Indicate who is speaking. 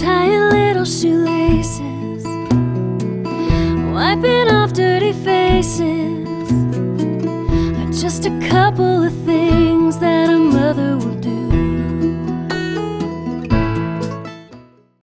Speaker 1: tying little shoelaces, wiping off dirty faces. Are just a couple of things that a mother would